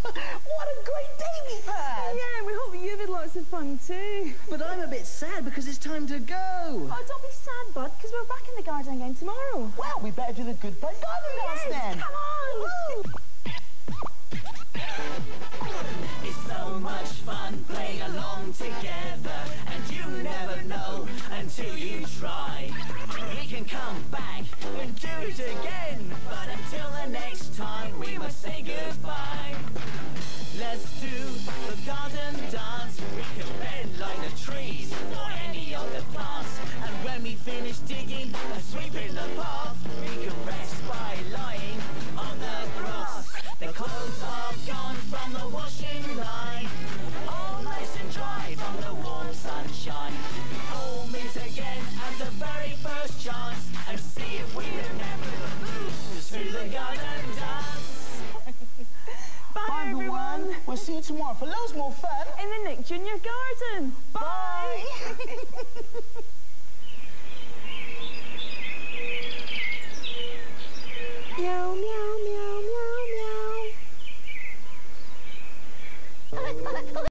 what a great day we've had! Yeah, we hope you've had lots of fun too. But I'm a bit sad because it's time to go. Oh, don't be sad, bud, because we're back in the garden again tomorrow. Well, we better do the goodbye garden dance then. Come on! It's so much fun playing along together, and you never know until you try. We can come back and do it again, but until the next time, we must say goodbye. Sweeping the path, we can rest by lying on the grass. The clothes are gone from the washing line, all nice and dry from the warm sunshine. All meet again at the very first chance, and see if we remember the blues to the garden dance. Bye, Bye, everyone. We'll see you tomorrow for loads more fun. In the Nick Junior Garden. Bye. ほら!